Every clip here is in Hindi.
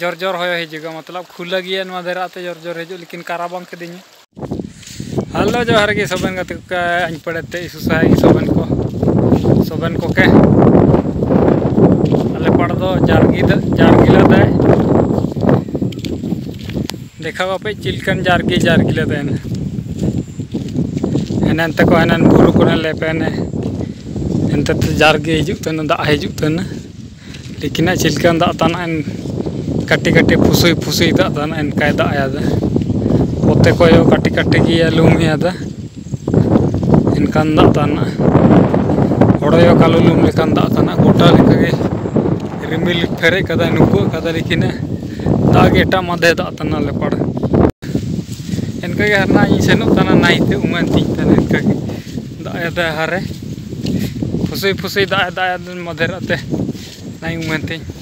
ज़ोर ज़ोर हो मतलब खुला गया नवा धराते ज़ोर ज़ोर हिजु लेकिन कारा बांग ge soben gati ka añ padete susah soben ko soben ko ke ale pad do jargi jargi la dai देखा पे चिलकन जारगी जारगी ले देन एनन तक एनन बुरु को ले पेने एनते जारगी हिजुक तन दा हिजुक तन लेकिन चिलकन दा तन कटी कटी फुसुई फुसुई दा तन एन काय दा आया ओते कोयो कटी कटी की लूम यादा एनकान दा तन ओडयो कालो लूम लेकान दा तन गोटा लेके रिमिल फेरे कदा नुको कदा लेकिन दाग एटा मधे दातना ले पड़ इनका के हरना इ सेनो तना नाई ते उमन ती तना इनका के दा हरे फुसई फुसई दाया दाया मधे रते नाई उमन ती सेनो तना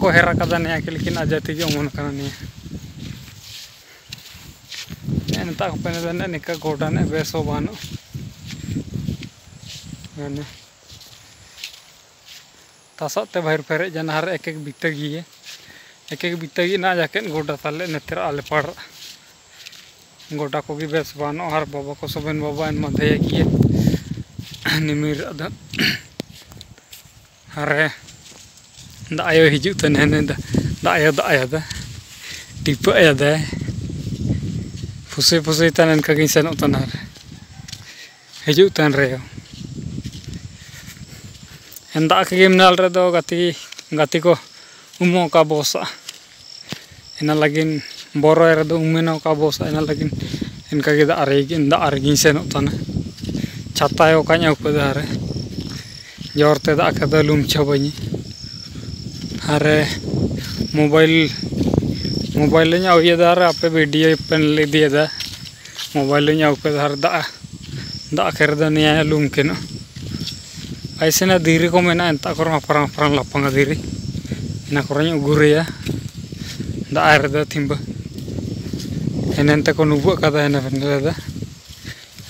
को हेरा कदा लेकिन अजय तीजे उमन करा नहीं है। एन तक पेने देने निका गोटा ने बेसो बानो। मैंने ते भर फेरे जनहर एक एक बीता एक एक ना जाके गोटा ताले नेतर आले पड़ गोटा को भी बेस बानो, हर बाबा को सुबह बाबा इन मध्य निमिर अदा हरे दायो हिजु तन हेने दायो दायो दा टिप आया दा फुसे फुसे तन इनका गिन सेनो तन हर हिजु तन रे एन दा के गेम नाल रे दो गति गति को उमो का बोसा ena lagi boro era do umeno ka bos ena lagi enka ge da are ge da are ge senok tana chata yo kanya upa da are अरे, मोबाइल मोबाइल आर आपे वीडियो पेन इदी मोबाइल आर दा दा खेर दिया लुमकिन ऐसे ना दी को मेता को अपरान लापा दी इना को उगुरे दा रेद थीब एनेन को नुबा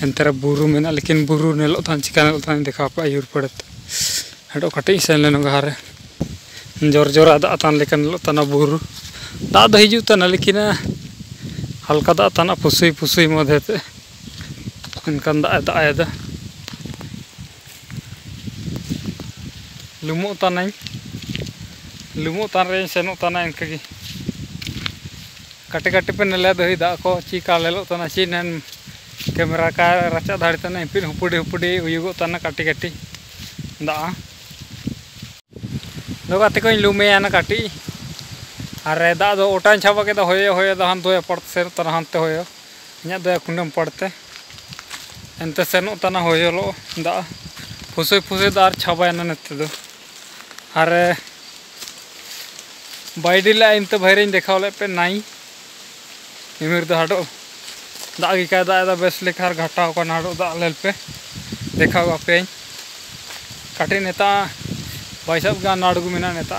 एनते बुरु मेना लेकिन बुरु नलो चिका नलो देखा पे आयुर पड़े हेटो कटे सेन लेना गारे jor jor ada atan lekan nelo tan buru da da hiju tan lekin halka da tan pusui pusui modhe te enkan da da ada lumu tanai lumu tan re seno tanai kagi कटे कटे पे नले दही दा को चिका लेलो तना चिनन कैमरा का रचा धाड़ी तना पिन हुपुडी हुपुडी हुयुगो तना कटे दा दो गाते को लुमे आना कटी अरे दा दो ओटान छाबा के दा होये होये दा हन दोया पड़ते सेर तना हनते होयो nya दोया कुंडम पड़ते एंते सेनो तना होयोलो दा फुसे फुसे दार छाबा ना नते दो अरे बाइडिला इंत भैरें देखावले पे नाई निमिर दा हडो का दा दा बेस लेखार घाटा को नाडो दा लेल पे देखा पे काटे नेता बैसब गा नाडगु मिना नेता।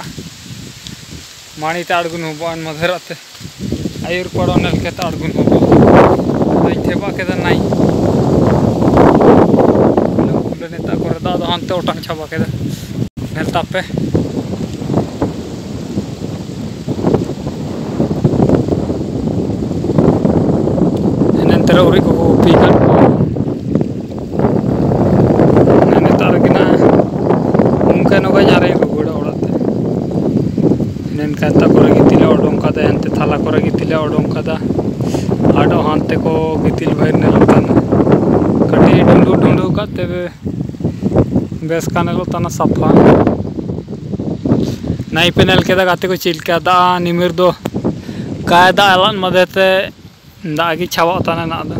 माणी ता अड़गुन हो बन मधरते आयुर पड़ो नेल के ता अड़गुन हो दई थेबा के दा नाई। नेता करे दा दा आटो हाथ को गितिल भाई ने कटी डुंडू डुंडू का तेरे बेस कने लोताना सफ़ा। नहीं पे नल के दाते को चिल के दा, निमिर दो। काय दा एलन मदे ते दागी छवा उताना ना दा।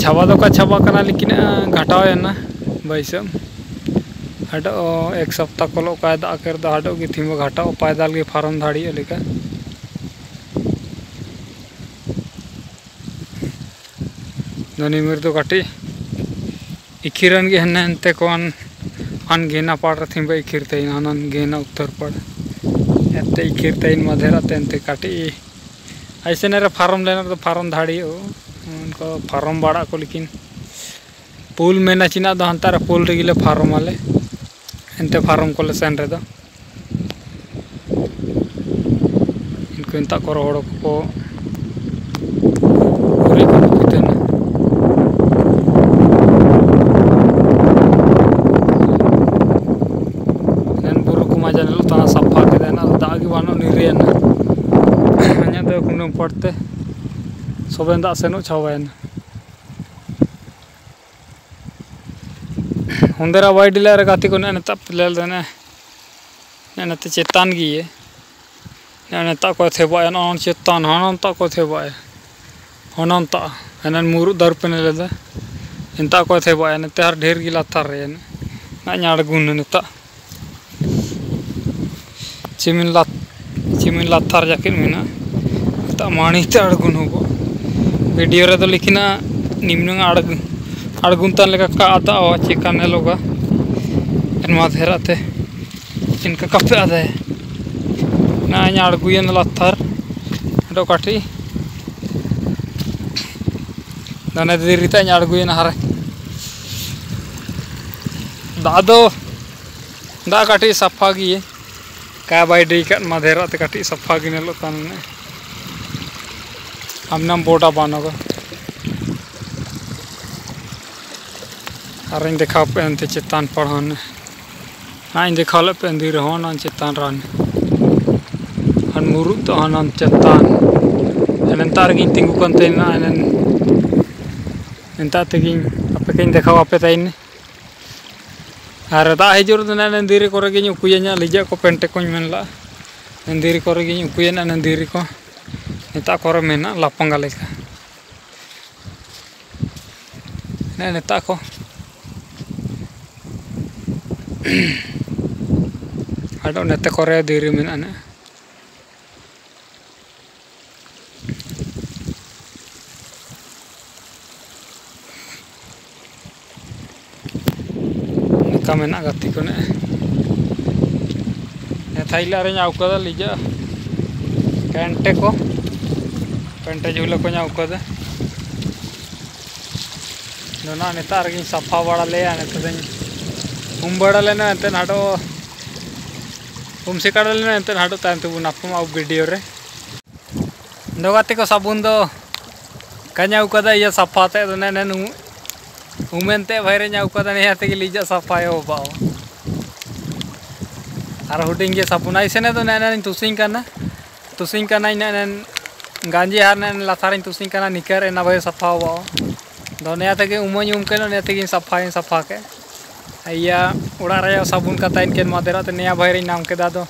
छवा दो का छवा करना लेकिन घटाओ है ना, भाई सब हटो एक सप्ताह कलो का दा कर दा हटो की थी घाटा पैदल के फार्म धाड़ी लेका धनी मिर तो काटी इखिरन गे हन हनते कोन अन गेना पाड़ थी बे इखिर तेन अनन गेना उत्तर पड़ एते इखिर तेन मधेरा तेनते काटी ऐसे ने फार्म लेना तो फार्म धाड़ी उनको फार्म बाड़ा को लेकिन पुल मेना चिना दो हंतार पुल रेगिले फार्म आले एंते फार्म को सेन रे इनको इंता को हड़ को बुरु को मज़ा नेलो ता सफ़ा के देना दागी बानो निरियना अन्या दो कुंडम पड़ते सोबेन दा सेनो छावायना हुंदेरा वाइडिलर गाती को ने तप लेल देने ने ते चेतान गिए ने ता को थे बाय न चेतान हनन ता को थे बाय हनन ता हनन मुरु दर पे ले दे। इंता को थे बाय ने ते हर ढेर गिला थार रे ना न्याड़ गुन ने ता। चिमिन ला चिमिन लाथार जाकिन मेना ता माणी ते अड़गुन हो वीडियो रे तो लिखिना निम्न अड़गुन अड़गुंतन लेका का आता हो चिकन लोगा इनमा धेराते इनका कपे आदा है ना इन अड़गुयन लत्थर डो काटी दाने दिरिता इन अड़गुयन हारे दादो दा काटी सफ़ा गिए का बाई डी कट मधेरा ते काटी सफ़ा गिने लो तने हमनम बोटा बानोगा और देखा पे अंत चितान पढ़ाने हाँ देखा ले पे अंधी रहो ना चितान रान हन मुरु तो हन चितान हन तार गिन तिंगु कंते ना हन एंता तेगिन अपे किन देखा अपे ताइन और दा हिजुर तो ना धीरे करे गिन उकुया लिजा को पेंटे को मेनला धीरे करे गिन उकुया ना धीरे को नेता करे मेना लापंगा लेका नेता को Ada nete Korea dirimin min Kami Kamen agak tikun eh. Ya, Thailand nya aku kada lija. Kente ko. Kente juga ko nya. Nona netar gini sapa wala le ya netar gini. ಉಂಬಡಲೇನ ಅಂತ ನಾಡೋ ಹುಮ್ಸಿ ಕಾಡಲೇನ ಅಂತ ನಾಡು ತಾಂತು ನಪ್ಪ ಅವು ಗಿಡ್ಡಿಯವ್ರೆ Ndogati ko sabun do kanya ukada iya sapate do nene nu umente bhaire nya ukada ne hate ke lija sapayo bao ar huding ge sabun ai sene do nene tusing kana tusing kana nene ganji har nene latharin tusing kana nikar ena bhaire sapao bao do ne hate ke umony um keno ne hate ke sapain sapake iya udah raya sabun katain ken madera te nea bhairi nam ke dado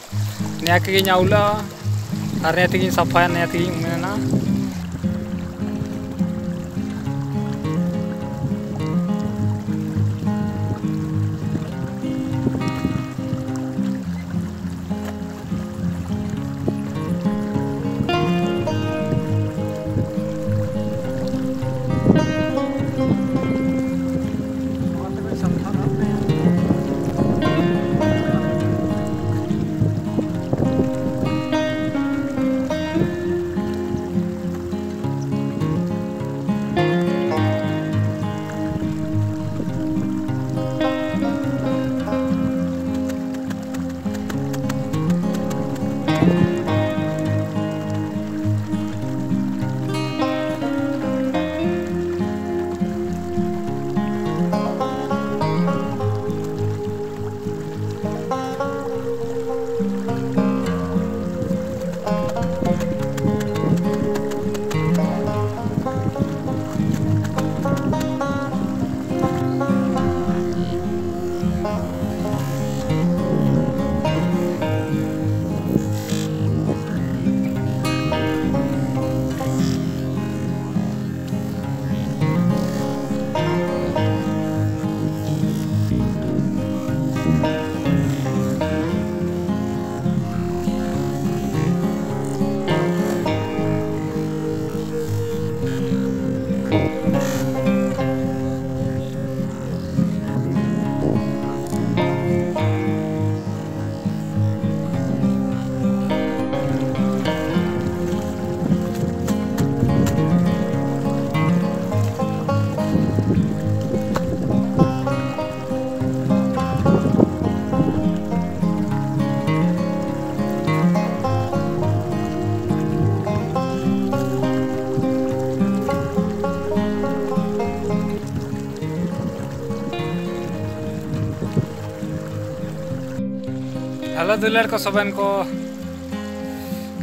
hello दुलार को सबन को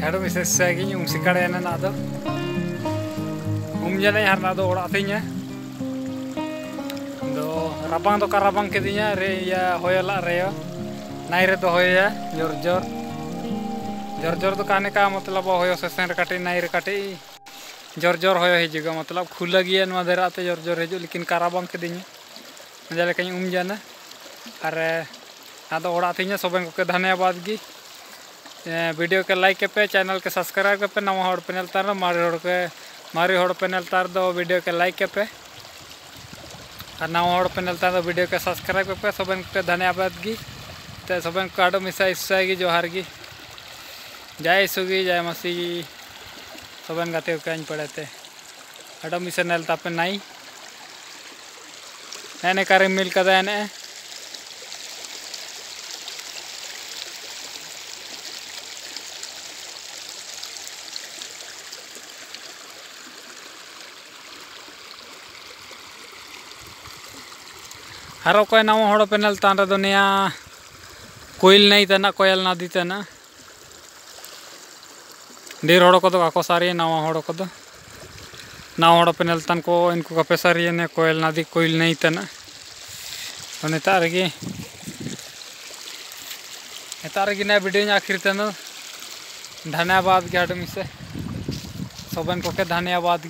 ᱠᱟᱰᱚ ᱵᱤᱥᱮᱥ ᱥᱟᱜᱤᱧ ᱩᱢ ᱥᱤᱠᱟᱲᱮᱱᱟ ᱱᱟ ᱫᱚ ᱩᱢ ᱡᱟᱱᱟᱭ ᱦᱟᱨ ᱱᱟ ᱫᱚ ᱚᱲᱟᱜ ᱛᱤᱧᱟ ᱫᱚ ᱨᱟᱵᱟᱝ ᱫᱚ ᱠᱟ ᱨᱟᱵᱟᱝ ᱠᱮᱫᱤᱧᱟ ᱨᱮ ᱤᱭᱟ ᱦᱚᱭᱞᱟ ᱨᱮᱭᱟ नाई रे तो होया जोर जोर जोर जोर तो कहने का मतलब हो सेसन काटे नाई रे काटे जोर जोर हो हिजुगा मतलब खुला गया नवा देराते जोर जोर हिजु लेकिन काराबांग के दिन जले कहीं उम जाना अरे ओड़ा तीन सबन को धन्यवाद गी वीडियो के लाइक पे, चैनल के सब्सक्राइब पे नवा हड़ पे नेलतार मारे हड़ के मारे हड़ पे नेलतार वीडियो के लाइक पे। और नवा हड़ पे नेलतार वीडियो के सब्सक्राइब पे सबन को धन्यवाद गी ते सबन काडो मिसा इसगी जोहार गी जय सुगी जय मसी सबन गाते कान पड़ेते आडो मिसा नेल तापे नाई एने कारे मिल कदा हरो कोई नवा हड़ो पेनल तान कोयल तना कोयल नदी तना ढेर हड़ को काको सारी नवा हड़ को नवा हड़ पे नेलतान को इनको कापे सारी ने, कोयल नदी कोयल नहीं तना तो नेतार गे नेतार गे ना वीडियो आखिर तन धन्यवाद गे मिसे सबन को धन्यवाद